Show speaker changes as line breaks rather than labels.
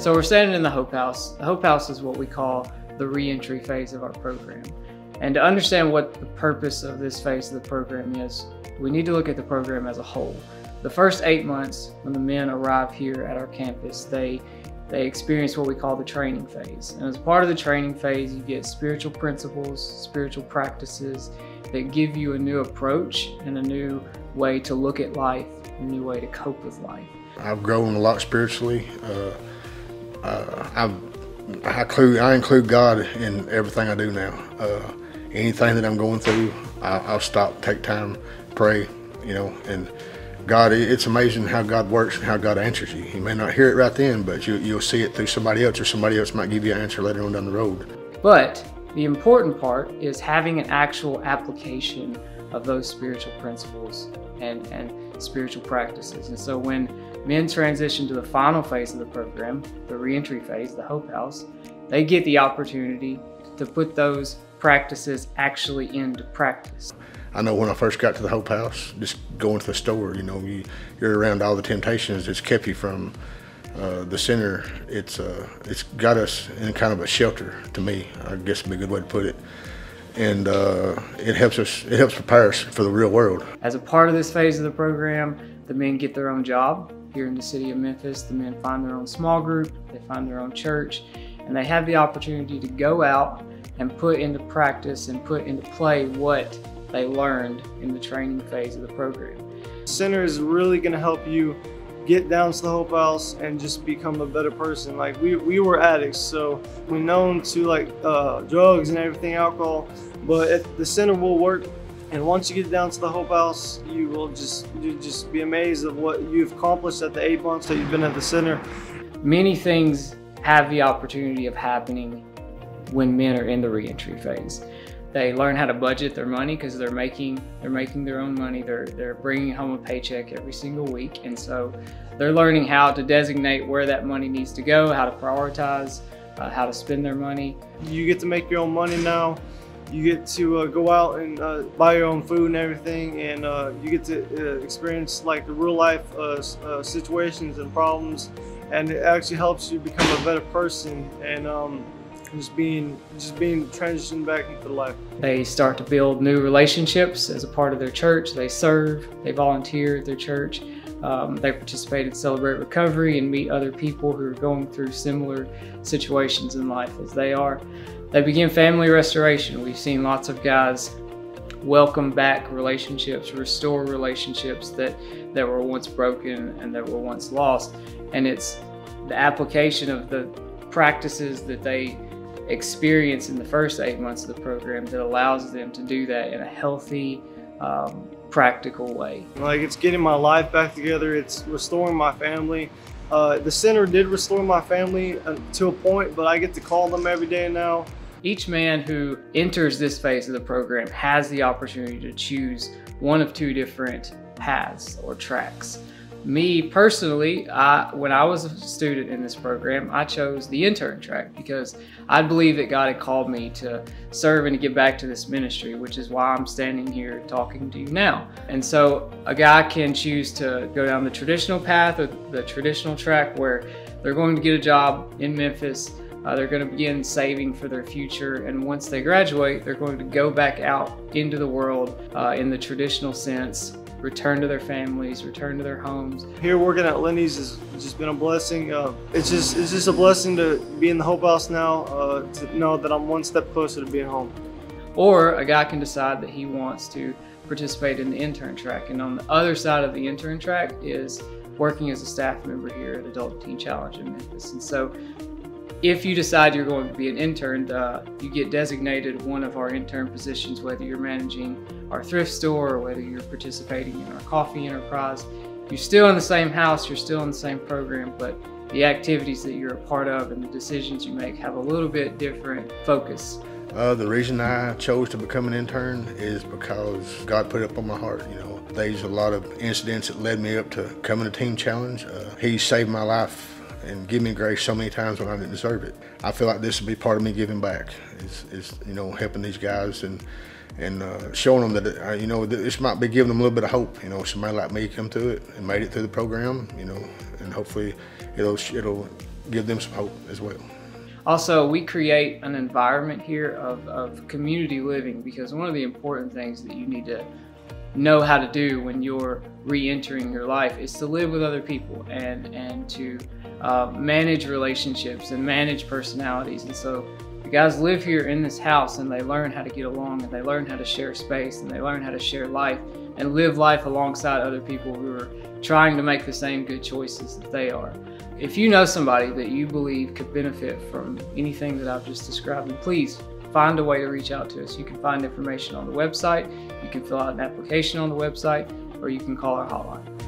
So we're standing in the Hope House. The Hope House is what we call the reentry phase of our program. And to understand what the purpose of this phase of the program is, we need to look at the program as a whole. The first eight months, when the men arrive here at our campus, they they experience what we call the training phase. And as part of the training phase, you get spiritual principles, spiritual practices that give you a new approach and a new way to look at life, a new way to cope with life.
I've grown a lot spiritually. Uh, uh, I've, I, include, I include God in everything I do now. Uh, anything that I'm going through, I'll, I'll stop, take time, pray, you know, and God, it's amazing how God works and how God answers you. You may not hear it right then, but you, you'll see it through somebody else, or somebody else might give you an answer later on down the road.
But the important part is having an actual application of those spiritual principles and, and spiritual practices. And so when men transition to the final phase of the program, the reentry phase, the Hope House, they get the opportunity to put those practices actually into practice.
I know when I first got to the Hope House, just going to the store, you know, you, you're around all the temptations that's kept you from uh, the center. It's uh, it's got us in kind of a shelter to me. I guess would be a good way to put it. And uh, it helps us. It helps prepare us for the real world.
As a part of this phase of the program, the men get their own job here in the city of Memphis. The men find their own small group. They find their own church, and they have the opportunity to go out and put into practice and put into play what they learned in the training phase of the program.
Center is really going to help you get down to the Hope House and just become a better person. Like we, we were addicts, so we're known to like uh, drugs and everything, alcohol, but the center will work. And once you get down to the Hope House, you will just you just be amazed of what you've accomplished at the eight months that you've been at the center.
Many things have the opportunity of happening when men are in the reentry phase. They learn how to budget their money because they're making they're making their own money. They're they're bringing home a paycheck every single week, and so they're learning how to designate where that money needs to go, how to prioritize, uh, how to spend their money.
You get to make your own money now. You get to uh, go out and uh, buy your own food and everything, and uh, you get to uh, experience like the real life uh, situations and problems, and it actually helps you become a better person and. Um, just being just being transitioned back into life.
They start to build new relationships as a part of their church. They serve, they volunteer at their church. Um, they participate in Celebrate Recovery and meet other people who are going through similar situations in life as they are. They begin family restoration. We've seen lots of guys welcome back relationships, restore relationships that, that were once broken and that were once lost. And it's the application of the practices that they experience in the first eight months of the program that allows them to do that in a healthy, um, practical way.
Like it's getting my life back together, it's restoring my family. Uh, the center did restore my family uh, to a point, but I get to call them every day now.
Each man who enters this phase of the program has the opportunity to choose one of two different paths or tracks. Me personally, I, when I was a student in this program, I chose the intern track because I believe that God had called me to serve and to give back to this ministry, which is why I'm standing here talking to you now. And so a guy can choose to go down the traditional path or the traditional track where they're going to get a job in Memphis, uh, they're going to begin saving for their future, and once they graduate, they're going to go back out into the world uh, in the traditional sense return to their families, return to their homes.
Here working at Lenny's has just been a blessing. Uh, it's just it's just a blessing to be in the Hope House now, uh, to know that I'm one step closer to being home.
Or a guy can decide that he wants to participate in the intern track. And on the other side of the intern track is working as a staff member here at Adult Teen Challenge in Memphis. And so if you decide you're going to be an intern, uh, you get designated one of our intern positions, whether you're managing our thrift store or whether you're participating in our coffee enterprise. You're still in the same house, you're still in the same program, but the activities that you're a part of and the decisions you make have a little bit different focus.
Uh, the reason I chose to become an intern is because God put it up on my heart. You know, there's a lot of incidents that led me up to coming to Teen Challenge. Uh, he saved my life and give me grace so many times when I didn't deserve it. I feel like this will be part of me giving back. Is, is you know helping these guys and and uh, showing them that uh, you know this might be giving them a little bit of hope. You know, somebody like me come through it and made it through the program. You know, and hopefully it'll it'll give them some hope as well.
Also, we create an environment here of, of community living because one of the important things that you need to know how to do when you're re-entering your life is to live with other people and and to uh, manage relationships and manage personalities and so the guys live here in this house and they learn how to get along and they learn how to share space and they learn how to share life and live life alongside other people who are trying to make the same good choices that they are. If you know somebody that you believe could benefit from anything that I've just described, please find a way to reach out to us. You can find information on the website, you can fill out an application on the website, or you can call our hotline.